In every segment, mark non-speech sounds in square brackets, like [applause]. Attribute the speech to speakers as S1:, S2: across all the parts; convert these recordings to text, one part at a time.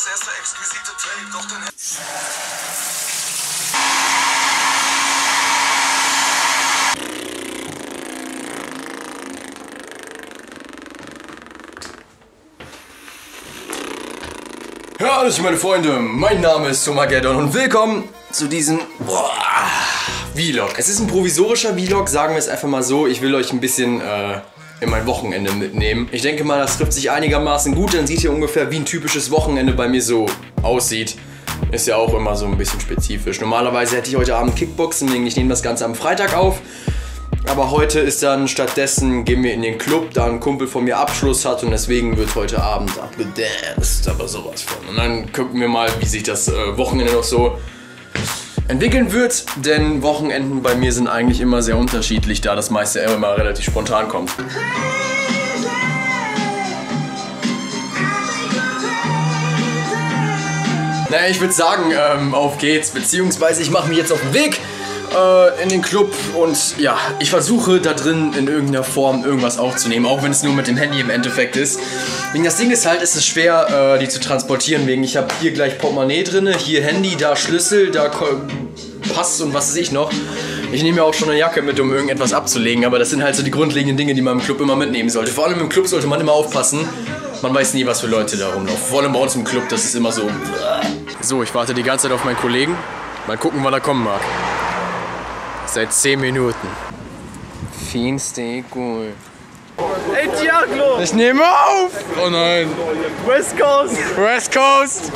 S1: das erste exquisite Tape, doch dann
S2: Ja, alles meine Freunde, mein Name ist Tomageddon und willkommen zu diesem boah, Vlog. Es ist ein provisorischer Vlog, sagen wir es einfach mal so. Ich will euch ein bisschen äh, in mein Wochenende mitnehmen. Ich denke mal, das trifft sich einigermaßen gut, dann seht ihr ungefähr, wie ein typisches Wochenende bei mir so aussieht. Ist ja auch immer so ein bisschen spezifisch. Normalerweise hätte ich heute Abend Kickboxen, deswegen ich nehme das Ganze am Freitag auf. Aber heute ist dann stattdessen, gehen wir in den Club, da ein Kumpel von mir Abschluss hat und deswegen wird heute Abend abgedanced, aber sowas von. Und dann gucken wir mal, wie sich das äh, Wochenende noch so entwickeln wird, denn Wochenenden bei mir sind eigentlich immer sehr unterschiedlich, da das meiste immer relativ spontan kommt. Naja, ich würde sagen, ähm, auf geht's, beziehungsweise ich mache mich jetzt auf den Weg äh, in den Club und ja, ich versuche da drin in irgendeiner Form irgendwas aufzunehmen, auch wenn es nur mit dem Handy im Endeffekt ist. Wegen das Ding ist halt, ist es schwer, äh, die zu transportieren, wegen ich habe hier gleich Portemonnaie drin, hier Handy, da Schlüssel, da Pass und was weiß ich noch. Ich nehme ja auch schon eine Jacke mit, um irgendetwas abzulegen, aber das sind halt so die grundlegenden Dinge, die man im Club immer mitnehmen sollte. Vor allem im Club sollte man immer aufpassen. Man weiß nie, was für Leute da rumlaufen. Vor allem bei uns im Club, das ist immer so. So, ich warte die ganze Zeit auf meinen Kollegen. Mal gucken, wann er kommen mag. Seit 10 Minuten. Fienste cool.
S3: Ey, Diaglo!
S2: Ich nehme auf! Oh nein.
S3: West Coast!
S2: West Coast!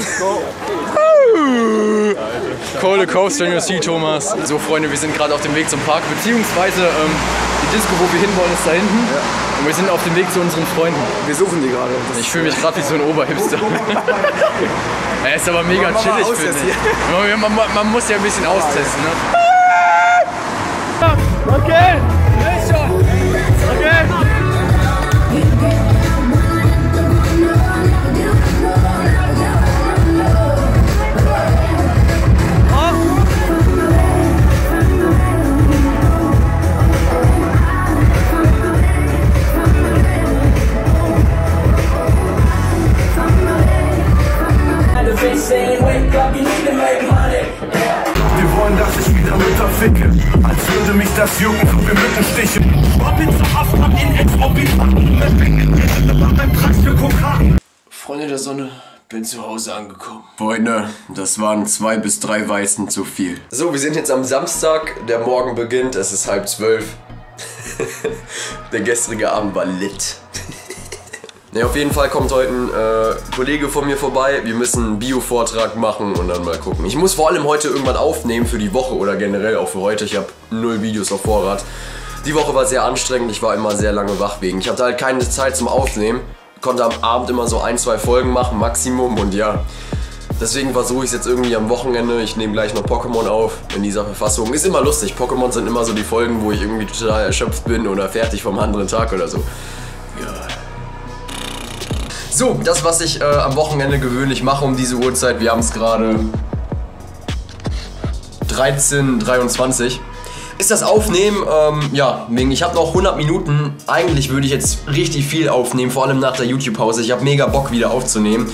S2: Cold Coast, when you see Thomas. So, Freunde, wir sind gerade auf dem Weg zum Park, beziehungsweise ähm, die Disco, wo wir hinwollen, ist da hinten. Und wir sind auf dem Weg zu unseren Freunden.
S3: Wir suchen die gerade.
S2: Ich fühle mich gerade wie so ein Oberhipster. [laughs] er ist aber mega chillig, finde ich. Man, man, man muss ja ein bisschen austesten, ne?
S3: Okay! Okay!
S1: Wollen, dass ich wieder Mütter ficke. Als würde mich das jucken, so wie Mückenstiche. Robin zu oft ab in Exorbitanten.
S2: Freunde der Sonne, bin zu Hause angekommen. Freunde, das waren zwei bis drei Weißen zu viel. So, wir sind jetzt am Samstag, der Morgen beginnt, es ist halb zwölf. [laughs] der gestrige Abend war lit. Ne, auf jeden Fall kommt heute ein äh, Kollege von mir vorbei. Wir müssen einen Bio-Vortrag machen und dann mal gucken. Ich muss vor allem heute irgendwann aufnehmen für die Woche oder generell auch für heute. Ich habe null Videos auf Vorrat. Die Woche war sehr anstrengend. Ich war immer sehr lange wach wegen. Ich hatte halt keine Zeit zum Aufnehmen. Konnte am Abend immer so ein, zwei Folgen machen, Maximum. Und ja, deswegen versuche ich es jetzt irgendwie am Wochenende. Ich nehme gleich noch Pokémon auf in dieser Verfassung. Ist immer lustig. Pokémon sind immer so die Folgen, wo ich irgendwie total erschöpft bin oder fertig vom anderen Tag oder so. So, das, was ich äh, am Wochenende gewöhnlich mache um diese Uhrzeit, wir haben es gerade 13.23 ist das Aufnehmen, ähm, ja, wegen, ich habe noch 100 Minuten. Eigentlich würde ich jetzt richtig viel aufnehmen, vor allem nach der YouTube-Pause. Ich habe mega Bock wieder aufzunehmen.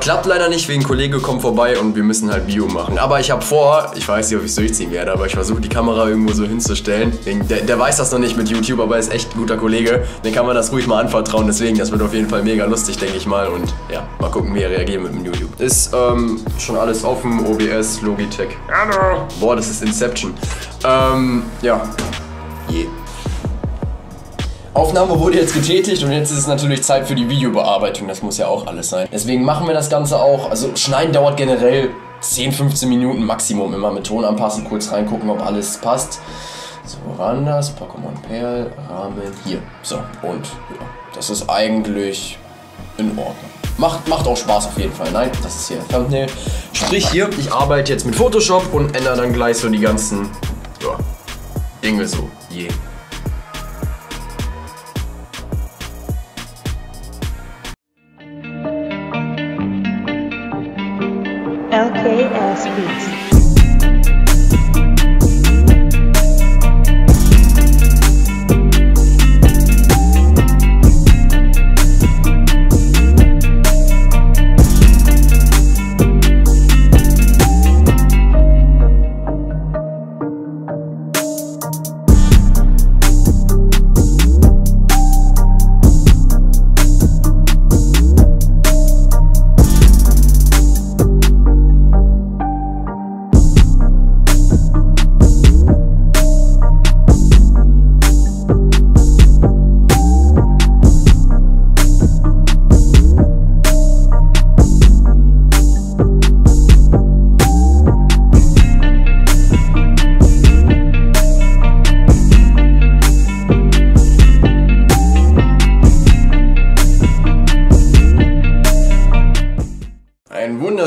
S2: Klappt leider nicht, wegen Kollege kommt vorbei und wir müssen halt Video machen. Aber ich habe vor, ich weiß nicht, ob ich es durchziehen werde, aber ich versuche die Kamera irgendwo so hinzustellen. Der, der weiß das noch nicht mit YouTube, aber er ist echt ein guter Kollege. Den kann man das ruhig mal anvertrauen, deswegen, das wird auf jeden Fall mega lustig, denke ich mal. Und ja, mal gucken, wie er reagiert mit dem YouTube. Ist ähm, schon alles offen, OBS, Logitech. Hallo! Boah, das ist Inception. Ähm, ja. Aufnahme wurde jetzt getätigt und jetzt ist es natürlich Zeit für die Videobearbeitung. Das muss ja auch alles sein. Deswegen machen wir das Ganze auch. Also schneiden dauert generell 10, 15 Minuten Maximum. Immer mit Ton anpassen, kurz reingucken, ob alles passt. So, wo war denn das? Pokémon Perl, Rahmen, hier. So, und ja, das ist eigentlich in Ordnung. Macht, macht auch Spaß auf jeden Fall. Nein, das ist hier Thumbnail. Sprich hier, ich arbeite jetzt mit Photoshop und ändere dann gleich so die ganzen ja, Dinge so. Je.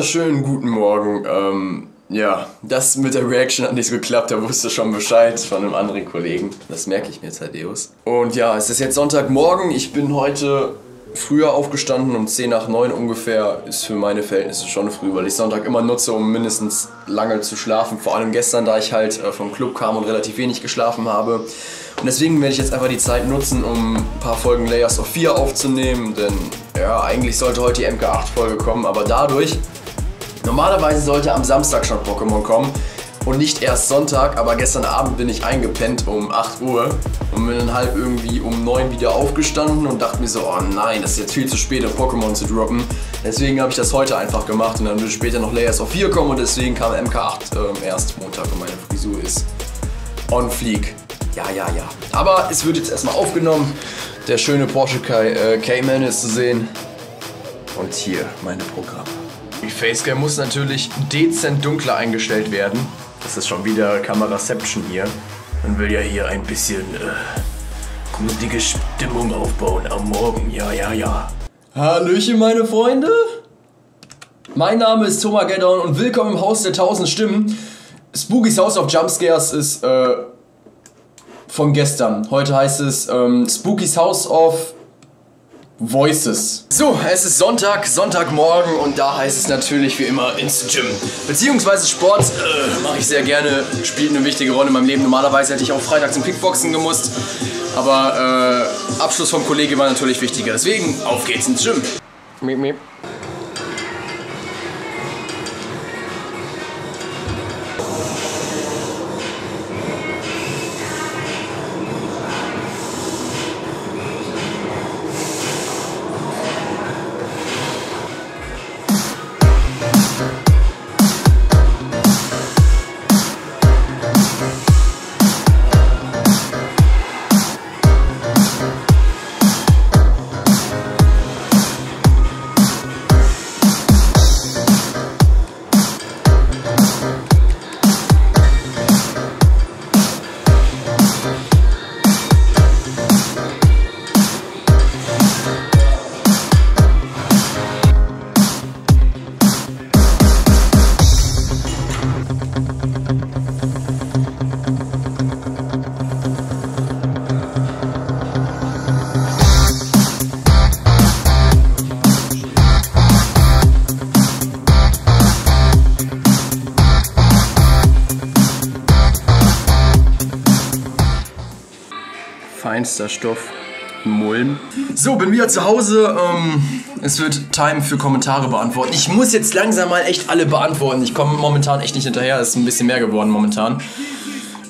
S2: Wunderschönen guten Morgen. Ähm, ja, das mit der Reaction hat nicht so geklappt, da wusste schon Bescheid von einem anderen Kollegen. Das merke ich mir, Thaddeus. Und ja, es ist jetzt Sonntagmorgen. Ich bin heute früher aufgestanden, um 10 nach 9 ungefähr. Ist für meine Verhältnisse schon früh, weil ich Sonntag immer nutze, um mindestens lange zu schlafen. Vor allem gestern, da ich halt äh, vom Club kam und relativ wenig geschlafen habe. Und deswegen werde ich jetzt einfach die Zeit nutzen, um ein paar Folgen Layers of 4 aufzunehmen. Denn ja, eigentlich sollte heute die MK8-Folge kommen, aber dadurch, normalerweise sollte am Samstag schon Pokémon kommen und nicht erst Sonntag, aber gestern Abend bin ich eingepennt um 8 Uhr und bin dann halb irgendwie um 9 wieder aufgestanden und dachte mir so, oh nein, das ist jetzt viel zu spät, um Pokémon zu droppen. Deswegen habe ich das heute einfach gemacht und dann wird später noch Layers of 4 kommen und deswegen kam MK8 äh, erst Montag und meine Frisur ist on fleek. Ja, ja, ja. Aber es wird jetzt erstmal aufgenommen. Der schöne Porsche äh, Cayman ist zu sehen. Und hier meine Programme. Die Facecam muss natürlich dezent dunkler eingestellt werden. Das ist schon wieder Kameraception hier. Man will ja hier ein bisschen äh, gruselige Stimmung aufbauen am Morgen. Ja, ja, ja. Hallöchen, meine Freunde. Mein Name ist Thomas Geddon und willkommen im Haus der tausend Stimmen. Spooky's House of Jumpscares ist äh, von gestern. Heute heißt es ähm, Spooky's House of Voices. So, es ist Sonntag, Sonntagmorgen und da heißt es natürlich wie immer ins Gym. Beziehungsweise Sport äh, mache ich sehr gerne, spielt eine wichtige Rolle in meinem Leben. Normalerweise hätte ich auch Freitag zum Kickboxen gemusst, aber äh, Abschluss vom Kollege war natürlich wichtiger. Deswegen, auf geht's ins Gym. Miep, miep. Feinster Stoff. Mulm. So, bin wieder zu Hause. Ähm, es wird Time für Kommentare beantworten. Ich muss jetzt langsam mal echt alle beantworten. Ich komme momentan echt nicht hinterher. Es ist ein bisschen mehr geworden momentan.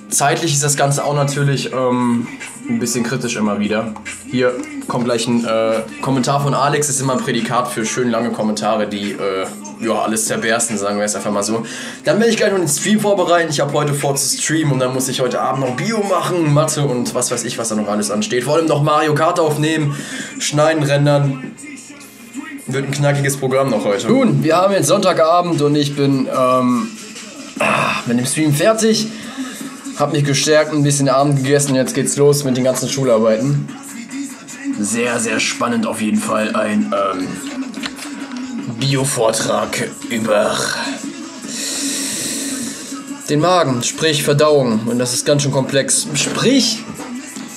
S2: Zeitlich ist das Ganze auch natürlich ähm, ein bisschen kritisch immer wieder. Hier kommt gleich ein äh, Kommentar von Alex. Das ist immer ein Prädikat für schön lange Kommentare, die äh, ja, alles zerbersten, sagen wir jetzt einfach mal so. Dann werde ich gleich noch den Stream vorbereiten. Ich habe heute vor zu streamen und dann muss ich heute Abend noch Bio machen, Mathe und was weiß ich, was da noch alles ansteht. Vor allem noch Mario Kart aufnehmen, schneiden, rendern. Wird ein knackiges Programm noch heute. Nun, wir haben jetzt Sonntagabend und ich bin ähm, ah, mit dem Stream fertig. Hab mich gestärkt, ein bisschen Abend gegessen und jetzt geht's los mit den ganzen Schularbeiten. Sehr, sehr spannend auf jeden Fall. Ein ähm, Bio-Vortrag über den Magen, sprich Verdauung. Und das ist ganz schön komplex. Sprich,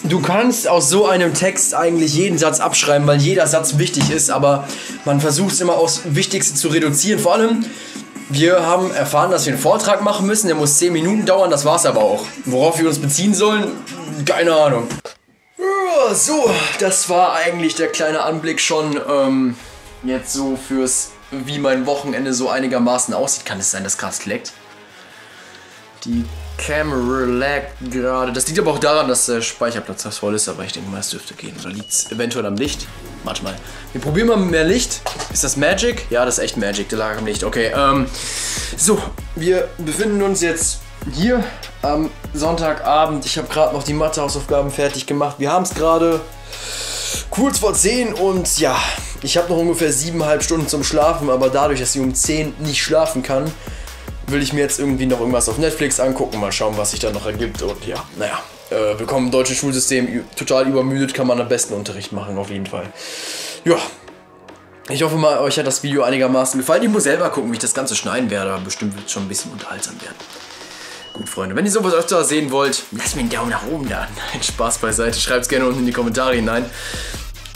S2: du kannst aus so einem Text eigentlich jeden Satz abschreiben, weil jeder Satz wichtig ist, aber man versucht es immer aufs Wichtigste zu reduzieren. Vor allem, wir haben erfahren, dass wir einen Vortrag machen müssen. Der muss 10 Minuten dauern, das war's aber auch. Worauf wir uns beziehen sollen, keine Ahnung. So, das war eigentlich der kleine Anblick schon ähm, jetzt so fürs, wie mein Wochenende so einigermaßen aussieht. Kann es sein, dass gerade leckt? Die Camera laggt gerade. Das liegt aber auch daran, dass der Speicherplatz fast voll ist, aber ich denke mal, es dürfte gehen. Oder liegt es eventuell am Licht? Warte mal. Wir probieren mal mit mehr Licht. Ist das Magic? Ja, das ist echt Magic. Der lag am Licht. Okay, ähm. So, wir befinden uns jetzt hier am Sonntagabend. Ich habe gerade noch die Mathehausaufgaben fertig gemacht. Wir haben es gerade kurz vor 10 und ja, ich habe noch ungefähr 7,5 Stunden zum Schlafen, aber dadurch, dass ich um 10 nicht schlafen kann, will ich mir jetzt irgendwie noch irgendwas auf Netflix angucken, mal schauen, was sich da noch ergibt. Und ja, naja, äh, willkommen im deutschen Schulsystem, total übermüdet, kann man am besten Unterricht machen, auf jeden Fall. Ja, Ich hoffe mal, euch hat das Video einigermaßen gefallen. Ich muss selber gucken, wie ich das Ganze schneiden werde, aber bestimmt wird es schon ein bisschen unterhaltsam werden. Gut, Freunde, wenn ihr sowas öfter sehen wollt, lasst mir einen Daumen nach oben da. [laughs] Nein, Spaß beiseite. Schreibt es gerne unten in die Kommentare hinein.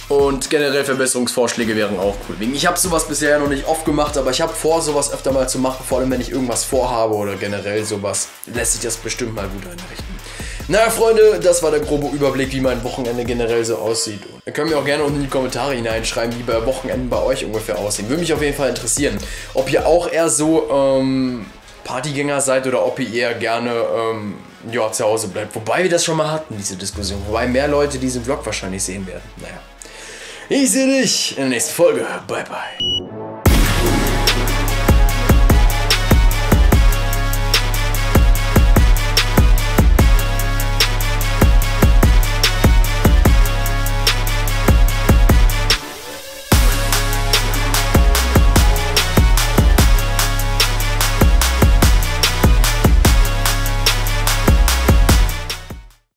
S2: Und generell Verbesserungsvorschläge wären auch cool. Ich habe sowas bisher noch nicht oft gemacht, aber ich habe vor, sowas öfter mal zu machen. Vor allem, wenn ich irgendwas vorhabe oder generell sowas, lässt sich das bestimmt mal gut einrichten. Naja, Freunde, das war der grobe Überblick, wie mein Wochenende generell so aussieht. Und ihr könnt mir auch gerne unten in die Kommentare hineinschreiben, wie bei Wochenenden bei euch ungefähr aussehen. Würde mich auf jeden Fall interessieren, ob ihr auch eher so ähm, Partygänger seid oder ob ihr eher gerne ähm, ja, zu Hause bleibt. Wobei wir das schon mal hatten, diese Diskussion. Wobei mehr Leute diesen Vlog wahrscheinlich sehen werden. Naja. Ich sehe dich in der nächsten Folge. Bye, bye.